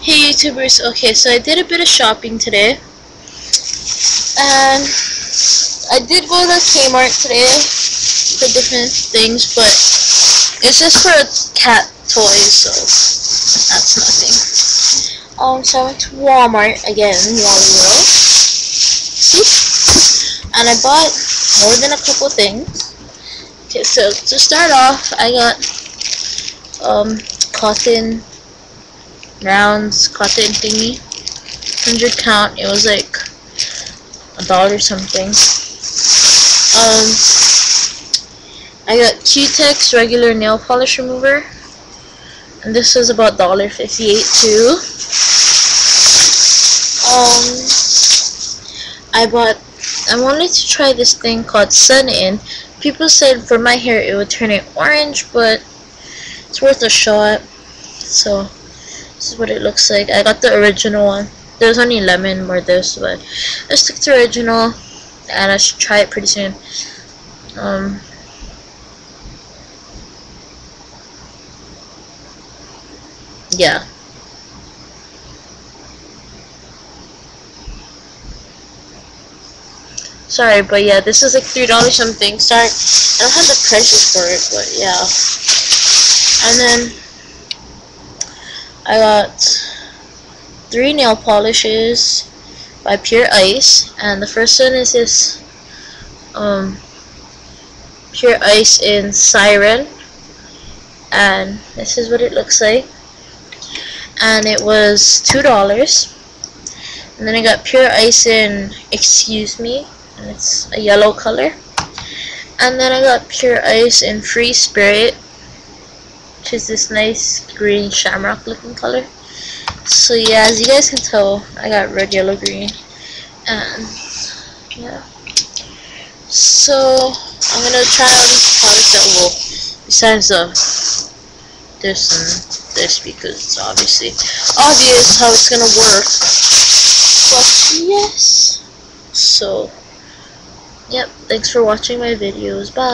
Hey YouTubers, okay, so I did a bit of shopping today. And I did go to Kmart today for different things, but it's just for a cat toy, so that's nothing. Um, so I went to Walmart again, World. And I bought more than a couple things. Okay, so to start off, I got um, cotton rounds cotton thingy. 100 count. It was like a dollar something. Um, I got Cutex regular nail polish remover. And this was about $1.58 too. Um, I bought, I wanted to try this thing called Sun In. People said for my hair it would turn it orange, but it's worth a shot. So, this is what it looks like. I got the original one. There's only lemon more this, but I stick to original, and I should try it pretty soon. Um, yeah. Sorry, but yeah, this is like three dollars something. Sorry, I don't have the prices for it, but yeah. And then I got three nail polishes by Pure Ice, and the first one is this um, Pure Ice in Siren, and this is what it looks like. And it was two dollars. And then I got Pure Ice in Excuse Me, and it's a yellow color. And then I got Pure Ice in Free Spirit, which is this nice green shamrock looking color. So yeah, as you guys can tell, I got red, yellow, green, and yeah. So I'm gonna try all these products that will, besides the this and this because it's obviously obvious how it's gonna work. But yes. So, yep. Thanks for watching my videos. Bye.